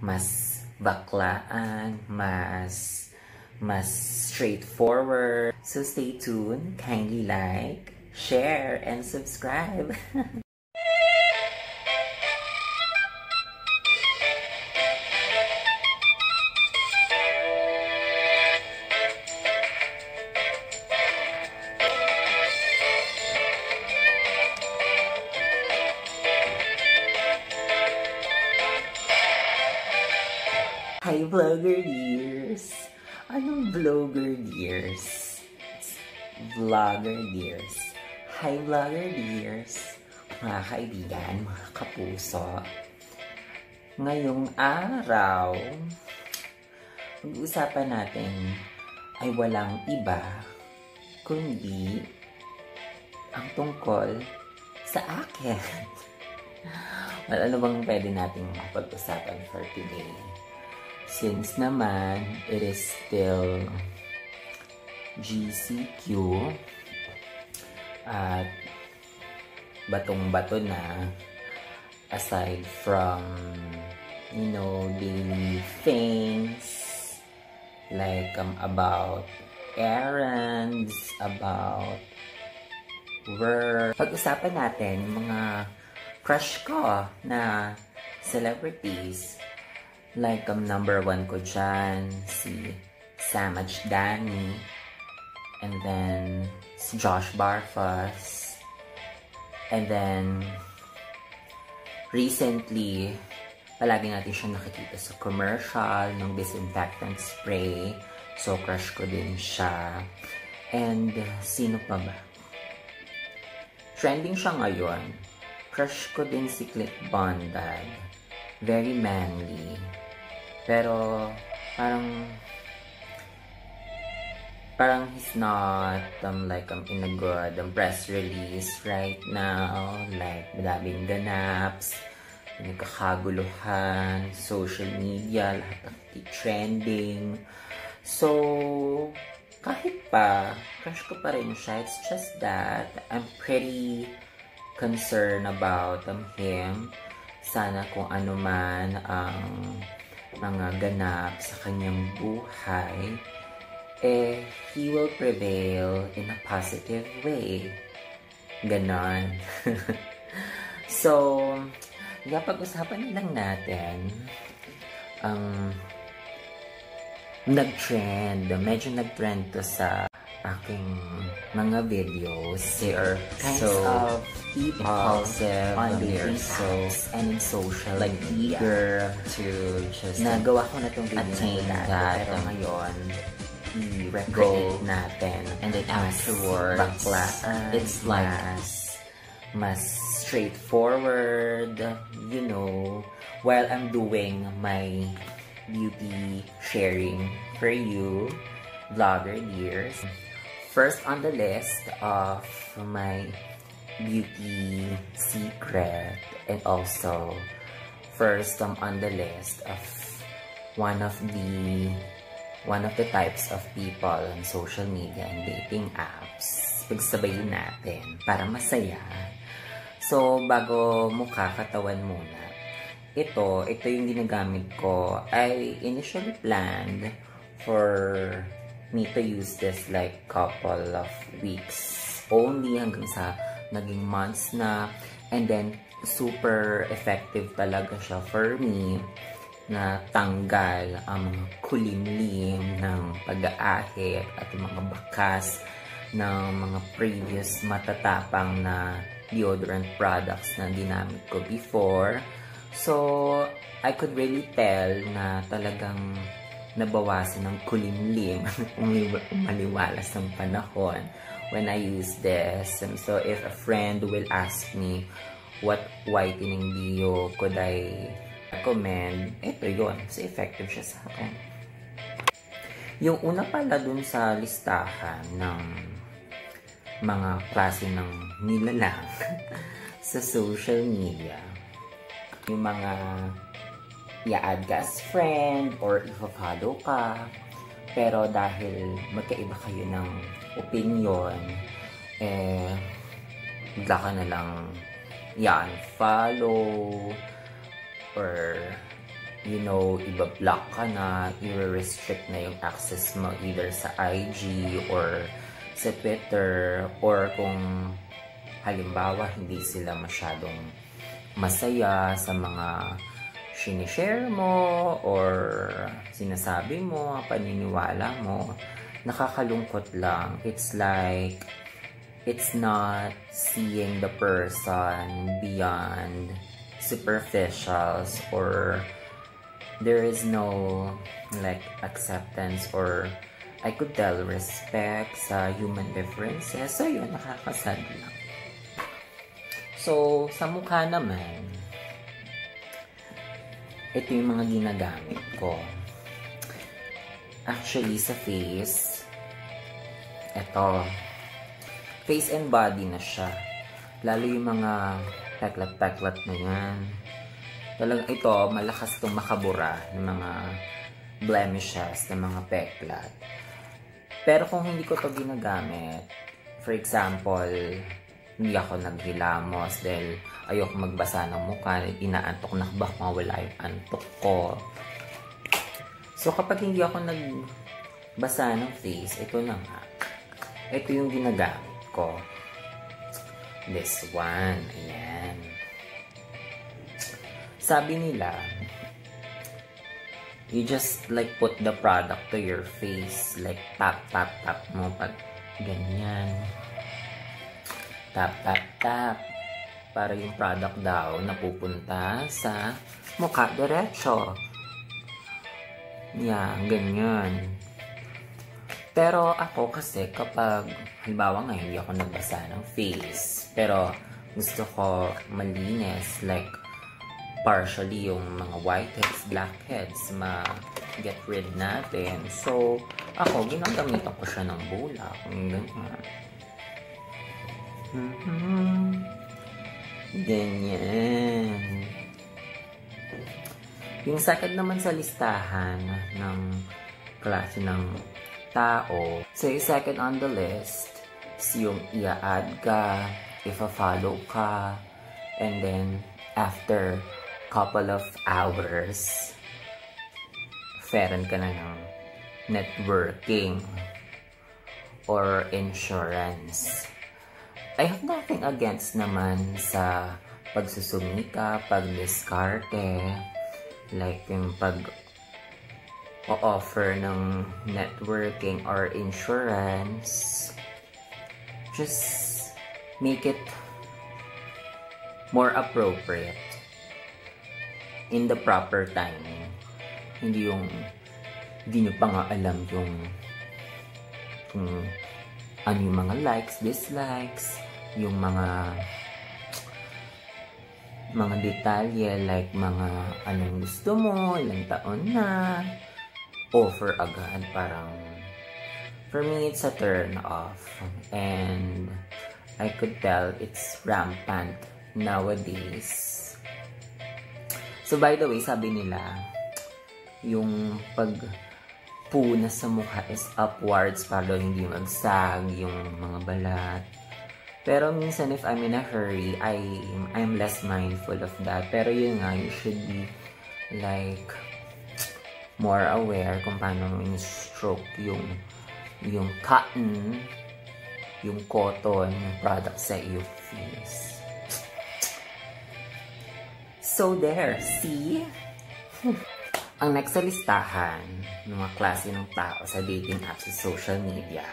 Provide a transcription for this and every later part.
mas baklaan, mas mas straightforward. So stay tuned, kindly like, share, and subscribe. Hi, vlogger dears! Anong vlogger dears? Vlogger dears. Hi, vlogger dears! Mga kaibigan, mga kapuso. Ngayong araw, pag-uusapan natin ay walang iba kundi ang tungkol sa akin. well, ano bang pwede nating pag-usapan for today? Since naman, it is still GCQ at batong-bato na aside from, you know, daily things like um, about errands, about work. Pag-usapan natin mga crush ko na celebrities Like, um, number one ko dyan, si Samaj Dani. And then, si Josh Barfus. And then, recently, palagi natin siya nakikita sa commercial ng disinfectant spray. So, crush ko din siya. And, sino pa ba? Trending siya ngayon. Crush ko din si Click Bondag. Very manly. Pero, parang, parang he's not um, like um, in a good um, press release right now. Like, madaming ganaps, nagkakaguluhan, social media, lahat ng trending. So, kahit pa, crush ko pa rin siya. It's just that I'm pretty concerned about um, him. Sana kung ano man ang um, mga ganap sa kanyang buhay, eh, he will prevail in a positive way. Ganon. so, yeah, pag-usapan lang natin ang um, nag-trend, medyo nag-trend to sa aking mga videos. They are kinds so of people on dating so, and in social like eager to just nagawa ko na itong video attain that pero ngayon i-recreate natin. and then afterwards baklaan it's like mas, mas straightforward you know while I'm doing my beauty sharing for you vlogger years first on the list of my beauty secret and also first um, on the list of one of the one of the types of people on social media and dating apps. Pagsabayin natin para masaya. So bago mukha katawan muna. Ito ito yung ginagamit ko. I initially planned for me to use this like couple of weeks only hanggang sa naging months na and then super effective talaga siya for me na tanggal ang mga kulimlim ng pag-aahit at mga bakas ng mga previous matatapang na deodorant products na ginamit ko before. So, I could really tell na talagang nabawasan ng kulimlim, umaliwalas ng panahon when I use this. And so, if a friend will ask me what whitening deo could I recommend, ito yon So, effective siya sa akin. Yung una pala dun sa listahan ng mga klase ng nilalang sa social media, yung mga i-add ka as friend or i-follow ka. Pero dahil magkaiba kayo ng opinion, eh, bigla ka na lang yan, follow or you know, iba-block ka na, i-restrict na yung access mo either sa IG or sa Twitter or kung halimbawa hindi sila masyadong masaya sa mga sinishare mo or sinasabi mo, paniniwala mo, nakakalungkot lang. It's like, it's not seeing the person beyond superficials or there is no like acceptance or I could tell respect sa human differences. So yun, nakakasad lang. So, sa mukha naman, ito yung mga ginagamit ko. Actually, sa face, ito, face and body na siya. Lalo yung mga peklat-peklat na yan Talagang ito, malakas itong makabura ng mga blemishes, ng mga peklat. Pero kung hindi ko to ginagamit, for example, hindi ako naghilamos dahil ayoko magbasa ng mukha, inaantok na baka mawala yung antok ko. So kapag hindi ako nagbasa ng face, ito na nga. Ito yung ginagamit ko. This one. Ayan. Sabi nila, you just like put the product to your face. Like tap, tap, tap mo pag ganyan. Tap, tap, tap. Para yung product daw napupunta sa mukha diretso. Yan, ganyan. Pero ako kasi kapag, halimbawa nga hindi ako nagbasa ng face, pero gusto ko malinis, like partially yung mga whiteheads, blackheads, ma-get rid natin. So, ako, ginagamitan ko siya ng bulak. Ganyan. Mm-hmm. Ganyan. Yung second naman sa listahan ng klase ng tao, so second on the list is yung i-add ka, if-follow ka, and then after couple of hours, feren ka na ng networking or insurance. I have nothing against naman sa pagsusumika, pag-discarte, like yung pag o-offer ng networking or insurance. Just make it more appropriate in the proper timing. Hindi yung hindi nyo pa nga alam yung kung ano yung mga likes, dislikes, yung mga mga detalye like mga anong gusto mo, ilang taon na, offer agad. Parang, for me, it's a turn off. And I could tell it's rampant nowadays So, by the way, sabi nila, yung pag puna sa mukha is upwards para hindi magsag yung mga balat. Pero minsan if I'm in a hurry, I, I'm less mindful of that. Pero yun nga, you should be like more aware kung paano mo in-stroke yung yung cotton, yung cotton, yung product sa iyong face. So there, see? Ang next sa listahan ng mga klase ng tao sa dating apps sa social media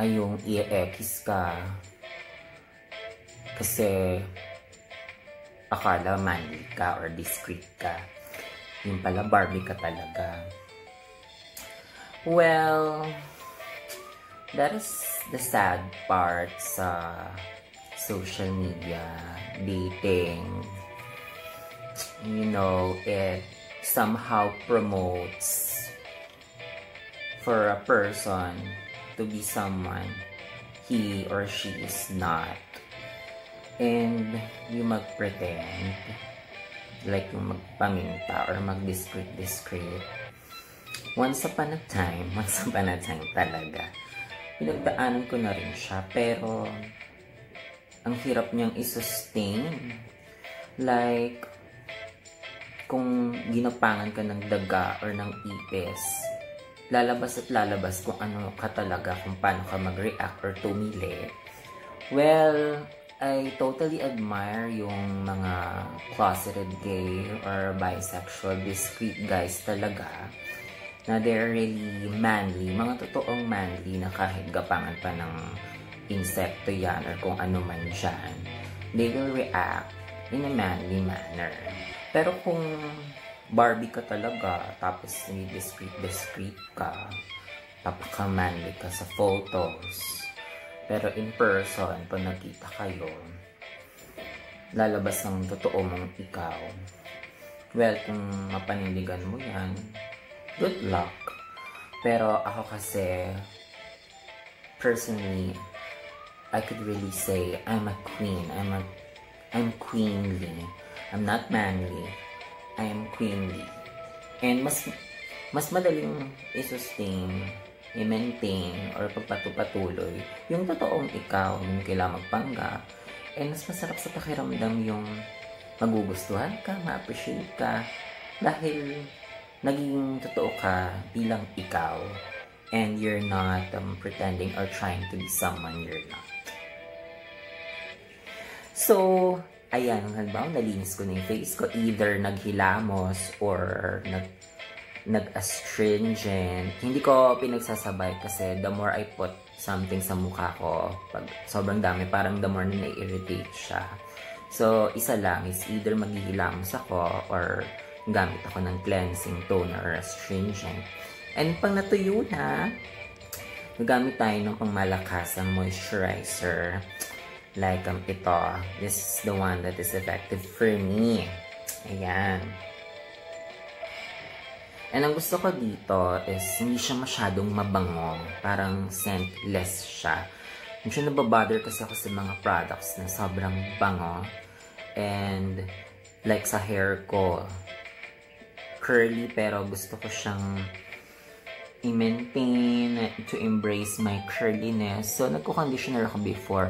ay yung i-X ka kasi akala manly ka or discreet ka. Yung pala Barbie ka talaga. Well, that is the sad part sa social media, dating, you know, it somehow promotes for a person to be someone he or she is not. And yung mag-pretend, like yung magpaminta or mag-discreet-discreet. Once upon a time, once upon a time talaga, pinagdaanan ko na rin siya. Pero, ang hirap niyang isustain. Like, kung ginapangan ka ng daga or ng ipis, lalabas at lalabas kung ano ka talaga, kung paano ka mag-react or tumili. Well, I totally admire yung mga closeted gay or bisexual, discreet guys talaga na they're really manly, mga totoong manly na kahit gapangan pa ng insekto yan or kung ano man dyan, they will react in a manly manner. Pero kung Barbie ka talaga, tapos discreet-discreet ka, tapaka-manly ka sa photos, pero in person, pag nakita kayo, lalabas ng totoo mong ikaw. Well, kung mapanindigan mo yan, good luck. Pero ako kasi, personally, I could really say I'm a queen. I'm a I'm queenly. I'm not manly. I am queenly. And mas mas madaling i-sustain, i-maintain, or pagpatupatuloy yung totoong ikaw, yung kailangan magpanggap. And mas masarap sa pakiramdam yung magugustuhan ka, ma-appreciate ka, dahil naging totoo ka bilang ikaw and you're not um, pretending or trying to be someone you're not. So, ayan, halimbawa, nalinis ko na yung face ko. Either naghilamos or nag nag-astringent. Hindi ko pinagsasabay kasi the more I put something sa mukha ko, pag sobrang dami, parang the more na na-irritate siya. So, isa lang is either maghihilamos ako or gamit ako ng cleansing toner or astringent. And pag natuyo na, gagamit tayo ng pangmalakasang moisturizer. Like um, ito. This is the one that is effective for me. Ayan. And ang gusto ko dito is hindi siya masyadong mabango. Parang scentless siya. Hindi siya nababother kasi ako sa mga products na sobrang bango. And like sa hair ko, curly pero gusto ko siyang i-maintain, to embrace my curliness. So, nagko-conditioner ako before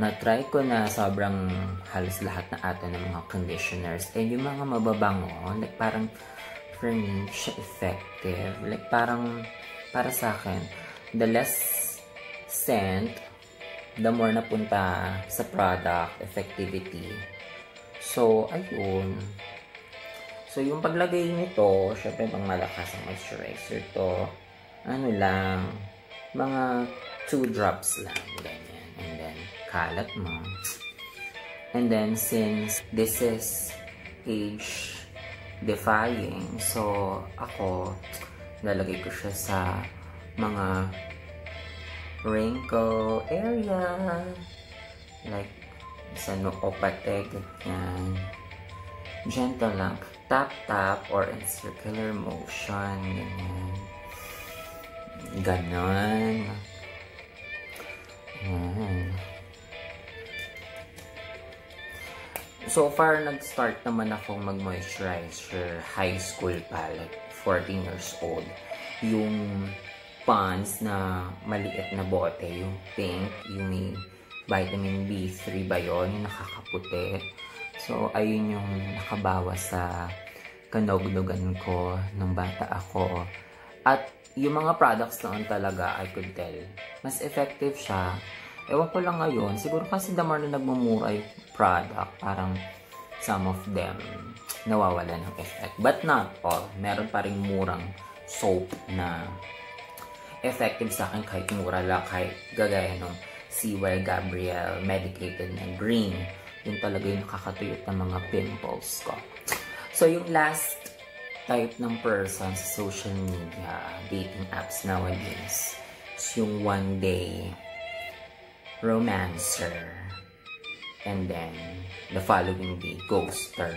na-try ko na sobrang halos lahat na ata ng mga conditioners. And yung mga mababango, like parang for me, siya effective. Like parang, para sa akin, the less scent, the more napunta sa product, effectivity. So, ayun. So, yung paglagay nito, syempre pang malakas ang moisturizer to, ano lang, mga 2 drops lang, ganyan. And then, kalat mo. And then, since this is age defying, so ako, lalagay ko siya sa mga wrinkle area. Like, sa noo pate, ganyan. Gentle lang. Tap-tap or in circular motion, ganyan. Ganon. Ayan. So far, nag-start naman akong mag-moisturizer high school pa, like 14 years old. Yung Pond's na maliit na bote, yung pink, yung may vitamin B3 ba yun, yung nakakaputi. So, ayun yung nakabawas sa kanognogan ko nung bata ako. At yung mga products noon talaga, I could tell, mas effective siya Ewan ko lang ngayon, siguro kasi the more na nagmumura yung product, parang some of them nawawala ng effect. But not all. Meron pa rin murang soap na effective sa akin kahit mura lang, kahit gagaya ng CY Gabriel medicated na green. Yun talaga yung nakakatuyot ng mga pimples ko. So, yung last type ng person sa social media, dating apps nowadays, is yung one day romancer, and then the following day, ghoster.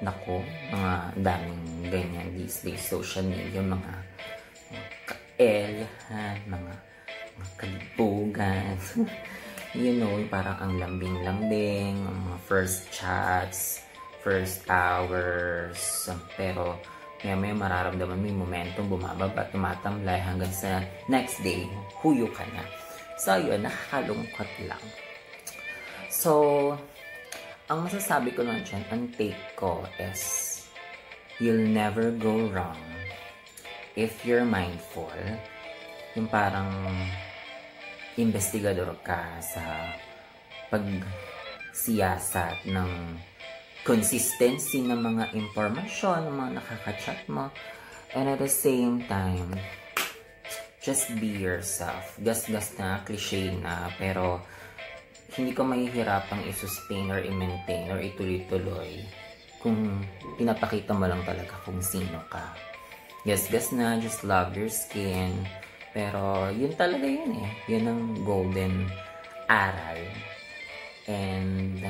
Nako, mga daming ganyan these days, social media, mga, kaelhan, mga, mga kalibugan. you know, parang ang lambing-lambing, mga first chats, first hours, pero kaya may mararamdaman mo yung momentum, bumababa, tumatamlay hanggang sa next day, huyo ka na. So, yun, nakakalungkot lang. So, ang masasabi ko lang dyan, ang take ko is, you'll never go wrong if you're mindful. Yung parang investigador ka sa pagsiyasat ng consistency ng mga impormasyon, ng mga nakaka-chat mo. And at the same time, just be yourself. Gas-gas na, cliche na, pero hindi ko mahihirapang i-sustain or i-maintain or ituloy-tuloy kung pinapakita mo lang talaga kung sino ka. Gas-gas na, just love your skin. Pero yun talaga yun eh. Yun ang golden aral. And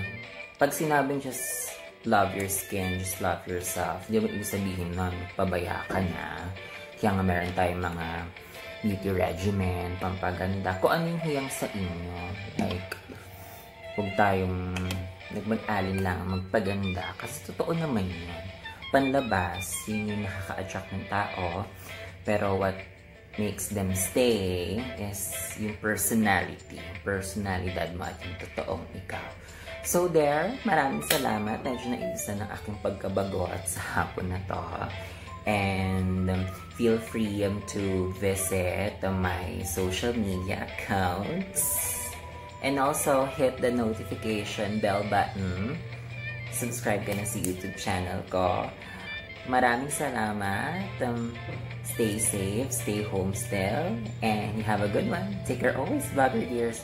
pag sinabing just love your skin, just love yourself, di ba ibig sabihin nun, pabaya ka na. Kaya nga meron tayong mga beauty regimen, pampaganda, kung ano yung hiyang sa inyo. Like, huwag tayong nagmag-alin lang, magpaganda. Kasi totoo naman yun. Panlabas, yun yung nakaka-attract ng tao. Pero what makes them stay is yung personality. Personalidad mo at yung totoong ikaw. So there, maraming salamat. Medyo naisa ng aking pagkabago at sa hapon na to. And um, feel free um, to visit my social media accounts. And also hit the notification bell button. Subscribe ka na sa YouTube channel ko. Maraming salamat. Um, stay safe, stay home still, and you have a good one. Take care always, vlogger dears.